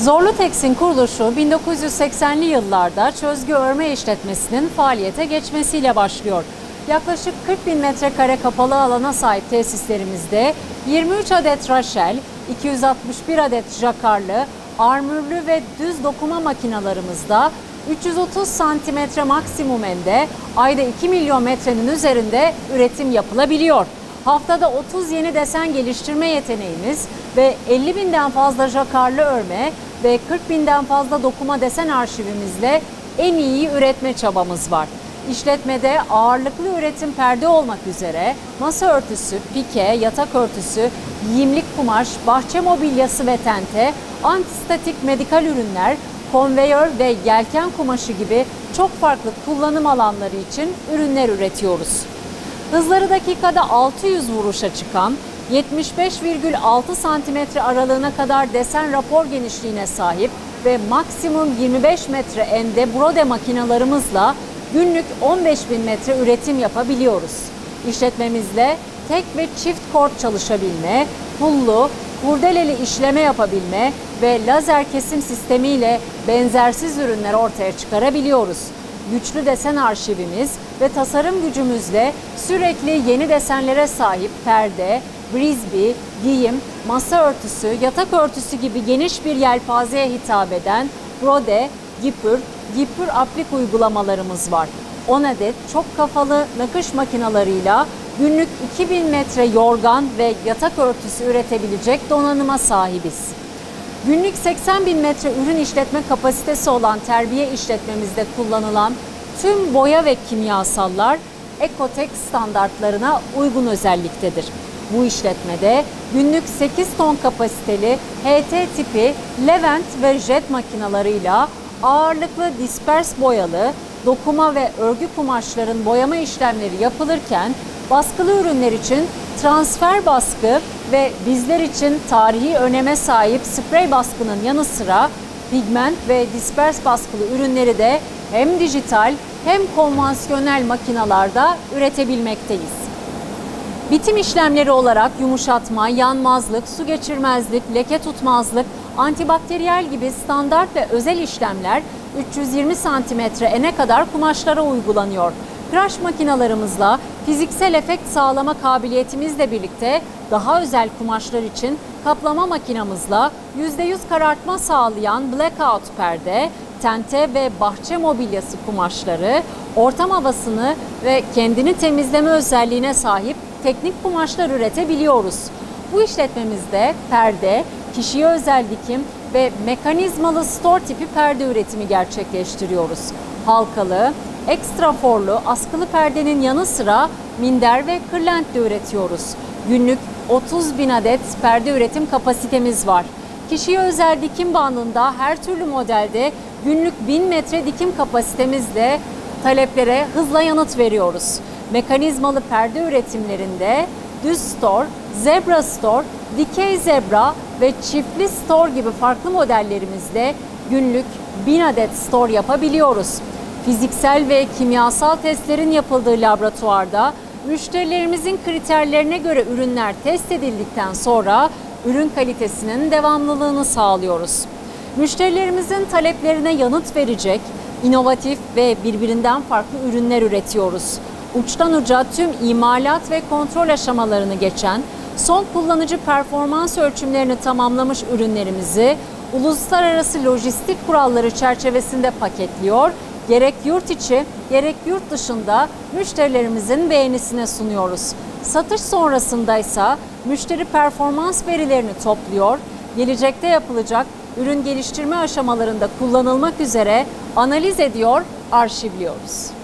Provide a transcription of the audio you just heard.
Zorlu Teks'in kuruluşu 1980'li yıllarda Çözgü Örme İşletmesi'nin faaliyete geçmesiyle başlıyor. Yaklaşık 40 bin metrekare kapalı alana sahip tesislerimizde 23 adet raşel, 261 adet jakarlı, armürlü ve düz dokuma makinalarımızda 330 santimetre maksimum ende ayda 2 milyon metrenin üzerinde üretim yapılabiliyor. Haftada 30 yeni desen geliştirme yeteneğimiz ve 50 binden fazla jakarlı örme ve 40 binden fazla dokuma desen arşivimizle en iyi üretme çabamız var. İşletmede ağırlıklı üretim perde olmak üzere masa örtüsü, pike, yatak örtüsü, giyimlik kumaş, bahçe mobilyası ve tente, antistatik medikal ürünler, konveyör ve yelken kumaşı gibi çok farklı kullanım alanları için ürünler üretiyoruz. Hızları dakikada 600 vuruşa çıkan 75,6 santimetre aralığına kadar desen rapor genişliğine sahip ve maksimum 25 metre ende brode makinalarımızla günlük 15 bin metre üretim yapabiliyoruz. İşletmemizle tek ve çift kort çalışabilme, pullu, kurdeleli işleme yapabilme ve lazer kesim sistemiyle benzersiz ürünler ortaya çıkarabiliyoruz. Güçlü desen arşivimiz ve tasarım gücümüzle sürekli yeni desenlere sahip perde, brisbee, giyim, masa örtüsü, yatak örtüsü gibi geniş bir yelpazeye hitap eden brode, gipür, gipür aplik uygulamalarımız var. 10 adet çok kafalı nakış makinalarıyla günlük 2000 metre yorgan ve yatak örtüsü üretebilecek donanıma sahibiz. Günlük 80 bin metre ürün işletme kapasitesi olan terbiye işletmemizde kullanılan tüm boya ve kimyasallar Ekotek standartlarına uygun özelliktedir. Bu işletmede günlük 8 ton kapasiteli HT tipi Levent ve jet makinalarıyla ağırlıklı dispers boyalı, dokuma ve örgü kumaşların boyama işlemleri yapılırken baskılı ürünler için transfer baskı ve bizler için tarihi öneme sahip sprey baskının yanı sıra pigment ve dispers baskılı ürünleri de hem dijital hem konvansiyonel makinalarda üretebilmekteyiz. Bitim işlemleri olarak yumuşatma, yanmazlık, su geçirmezlik, leke tutmazlık, antibakteriyel gibi standart ve özel işlemler 320 santimetre ene kadar kumaşlara uygulanıyor. Tıraş makinalarımızla fiziksel efekt sağlama kabiliyetimizle birlikte daha özel kumaşlar için kaplama makinamızla %100 karartma sağlayan blackout perde, tente ve bahçe mobilyası kumaşları, ortam havasını ve kendini temizleme özelliğine sahip teknik kumaşlar üretebiliyoruz. Bu işletmemizde perde, kişiye özel dikim ve mekanizmalı store tipi perde üretimi gerçekleştiriyoruz. Halkalı, ekstra forlu, askılı perdenin yanı sıra minder ve kırlent de üretiyoruz. Günlük 30 bin adet perde üretim kapasitemiz var. Kişiye özel dikim bandında her türlü modelde günlük 1000 metre dikim kapasitemizle taleplere hızla yanıt veriyoruz. Mekanizmalı perde üretimlerinde düz store, zebra store, dikey zebra ve çiftli store gibi farklı modellerimizle günlük 1000 adet store yapabiliyoruz. Fiziksel ve kimyasal testlerin yapıldığı laboratuvarda müşterilerimizin kriterlerine göre ürünler test edildikten sonra ürün kalitesinin devamlılığını sağlıyoruz. Müşterilerimizin taleplerine yanıt verecek, inovatif ve birbirinden farklı ürünler üretiyoruz. Uçtan uca tüm imalat ve kontrol aşamalarını geçen, son kullanıcı performans ölçümlerini tamamlamış ürünlerimizi uluslararası lojistik kuralları çerçevesinde paketliyor, gerek yurt içi gerek yurt dışında müşterilerimizin beğenisine sunuyoruz. Satış sonrasında ise müşteri performans verilerini topluyor, gelecekte yapılacak ürün geliştirme aşamalarında kullanılmak üzere analiz ediyor, arşivliyoruz.